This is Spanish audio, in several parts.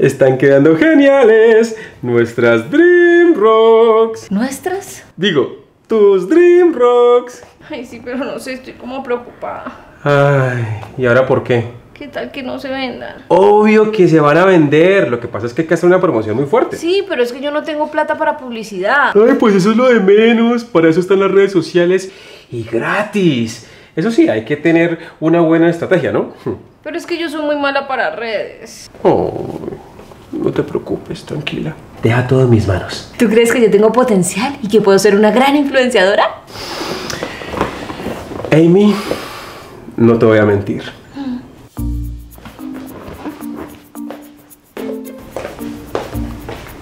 Están quedando geniales nuestras Dream Rocks. ¿Nuestras? Digo, tus Dream Rocks. Ay, sí, pero no sé, estoy como preocupada. Ay, ¿y ahora por qué? ¿Qué tal que no se vendan? Obvio que se van a vender. Lo que pasa es que hay que hacer una promoción muy fuerte. Sí, pero es que yo no tengo plata para publicidad. Ay, pues eso es lo de menos. Para eso están las redes sociales y gratis. Eso sí, hay que tener una buena estrategia, ¿no? Pero es que yo soy muy mala para redes. Oh, no te preocupes, tranquila. Deja todo en mis manos. ¿Tú crees que yo tengo potencial y que puedo ser una gran influenciadora? Amy, no te voy a mentir.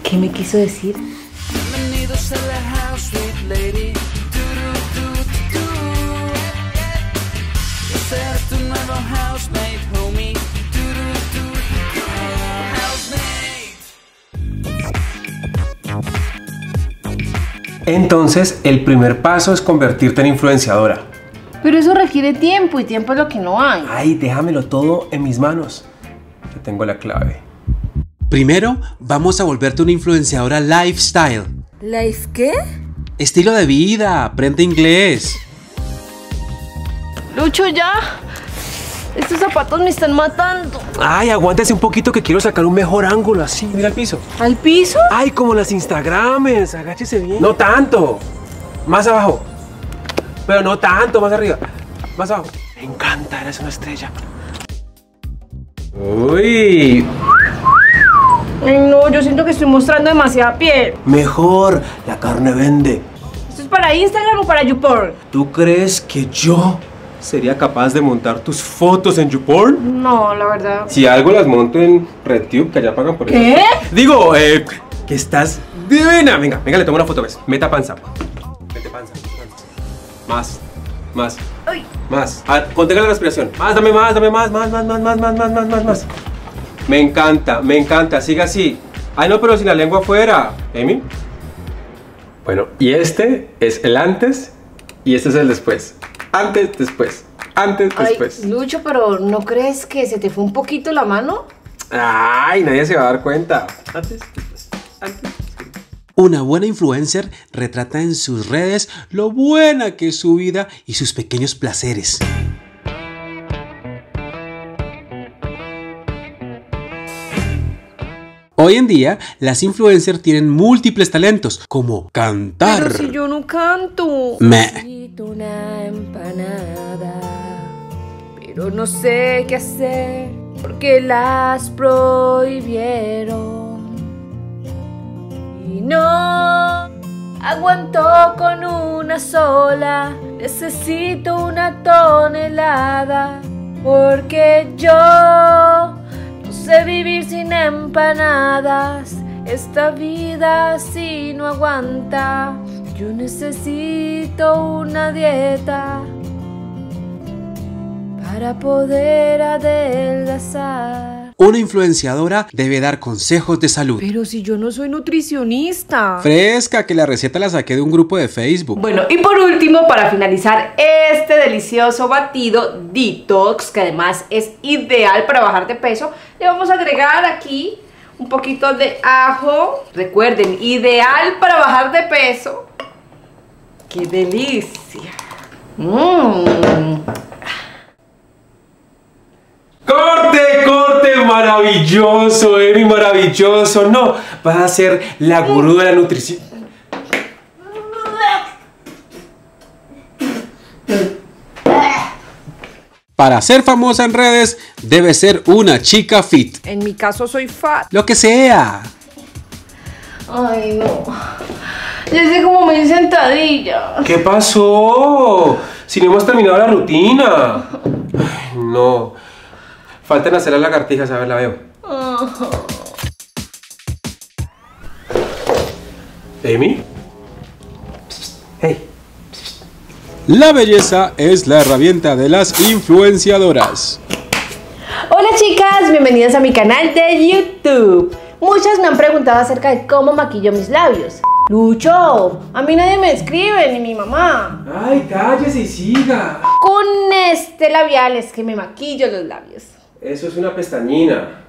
¿Qué me quiso decir? Bienvenidos a la house, sweet lady. Entonces, el primer paso es convertirte en influenciadora. Pero eso requiere tiempo y tiempo es lo que no hay. Ay, déjamelo todo en mis manos. Que tengo la clave. Primero, vamos a volverte una influenciadora lifestyle. ¿Life qué? Estilo de vida, aprende inglés. Lucho, ya. Estos zapatos me están matando. Ay, aguántese un poquito que quiero sacar un mejor ángulo así. Mira el piso. ¿Al piso? Ay, como las Instagrames. Agáchese bien. No tanto. Más abajo. Pero no tanto, más arriba. Más abajo. Me encanta, eres una estrella. Uy, Ay, no, yo siento que estoy mostrando demasiada piel. mejor. La carne vende. ¿Esto es para Instagram o para YouPorn? ¿Tú crees que yo sería capaz de montar tus fotos en YouPorn? No, la verdad. Si algo las monto en RedTube, que allá pagan por ¿Qué? eso. Digo, eh, que estás divina. Venga, venga, le tomo una foto, ¿ves? Meta panza. Mete panza, panza. Más, más, más. A ver, contenga la respiración. Más, dame más, dame más, más, más, más, más, más, más, más, más, más. Me encanta, me encanta. Siga así. Ay, no, pero sin la lengua afuera. ¿Emi? Bueno, y este es el antes y este es el después. Antes, después. Antes, Ay, después. Lucho, pero ¿no crees que se te fue un poquito la mano? Ay, nadie se va a dar cuenta. Antes, después. Antes, después. Una buena influencer retrata en sus redes lo buena que es su vida y sus pequeños placeres. Hoy en día, las influencers tienen múltiples talentos, como cantar, Pero si yo no canto. me, una empanada, pero no sé qué hacer porque las prohibieron. Y no aguanto con una sola, necesito una tonelada porque yo sé vivir sin empanadas. Esta vida así no aguanta. Yo necesito una dieta para poder adelgazar. Una influenciadora debe dar consejos de salud. Pero si yo no soy nutricionista. Fresca, que la receta la saqué de un grupo de Facebook. Bueno, y por último, para finalizar este delicioso batido detox, que además es ideal para bajar de peso, le vamos a agregar aquí un poquito de ajo. Recuerden, ideal para bajar de peso. ¡Qué delicia! Mmm. ¡Maravilloso, Emi! ¡Maravilloso! No, vas a ser la gurú de la nutrición. Para ser famosa en redes, debe ser una chica fit. En mi caso soy fat. Lo que sea. Ay, no. Ya sé cómo me hice sentadilla. ¿Qué pasó? Si no hemos terminado la rutina. Ay, no. Faltan hacer las lagartijas, a ver, la veo. ¿Emi? Hey. La belleza es la herramienta de las influenciadoras. Hola chicas, bienvenidas a mi canal de YouTube. Muchas me han preguntado acerca de cómo maquillo mis labios. Lucho, a mí nadie me escribe, ni mi mamá. Ay, cállese y siga. Con este labial es que me maquillo los labios. Eso es una pestañina.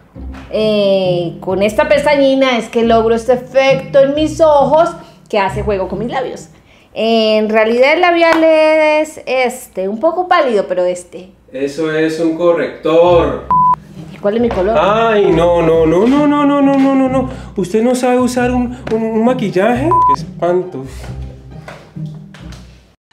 Eh, con esta pestañina es que logro este efecto en mis ojos que hace juego con mis labios. En realidad el labial es este, un poco pálido, pero este. Eso es un corrector. ¿Y cuál es mi color? Ay, no, no, no, no, no, no, no, no, no, no. ¿Usted no sabe usar un, un- un maquillaje? Qué espanto.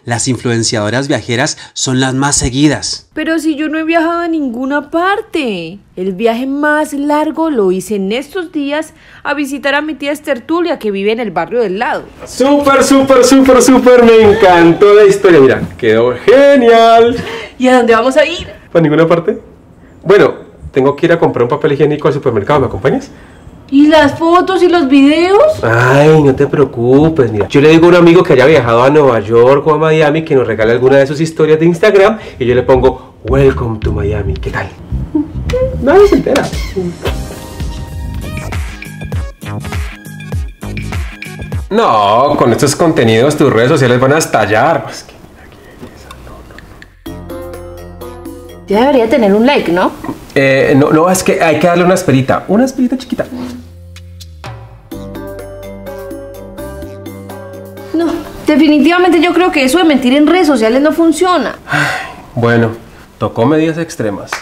Las influenciadoras viajeras son las más seguidas. Pero si yo no he viajado a ninguna parte. El viaje más largo lo hice en estos días a visitar a mi tía Estertulia que vive en el barrio del lado. Súper, súper, súper, súper. Me encantó la historia. Mira, quedó genial. ¿Y a dónde vamos a ir? ¿Para ninguna parte? Bueno, tengo que ir a comprar un papel higiénico al supermercado. ¿Me acompañas? ¿Y las fotos y los videos? Ay, no te preocupes, mira. Yo le digo a un amigo que haya viajado a Nueva York o a Miami que nos regale alguna de sus historias de Instagram y yo le pongo Welcome to Miami. ¿Qué tal? Nadie se entera. No, con estos contenidos tus redes sociales van a estallar. Ya debería tener un like, ¿no? Eh, no, no, es que hay que darle una esperita. Una esperita chiquita. No, definitivamente yo creo que eso de mentir en redes sociales no funciona. Bueno, tocó medidas extremas.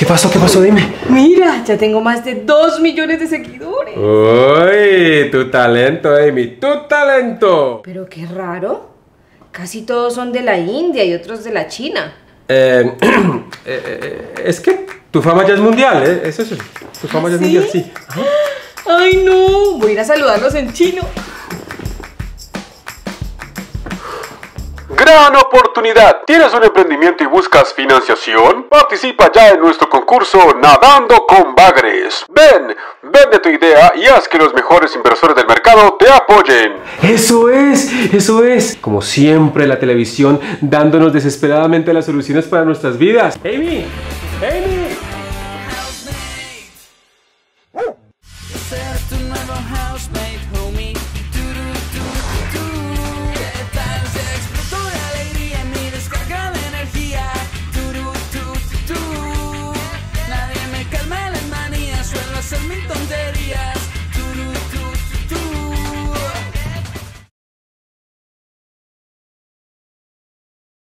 ¿Qué pasó? ¿Qué pasó? Dime. Mira, ya tengo más de 2 millones de seguidores. Uy, tu talento, Amy, tu talento. Pero qué raro. Casi todos son de la India y otros de la China. Eh, eh, eh, es que tu fama ya es mundial, ¿eh? Es eso. Tu fama ya es ¿Sí? mundial, sí. ¡Ay, no! Voy a ir a saludarlos en chino. Gran oportunidad. ¿Tienes un emprendimiento y buscas financiación? Participa ya en nuestro concurso Nadando con Bagres. Ven, vende tu idea y haz que los mejores inversores del mercado te apoyen. Eso es, eso es. Como siempre, la televisión dándonos desesperadamente las soluciones para nuestras vidas. Amy, Amy.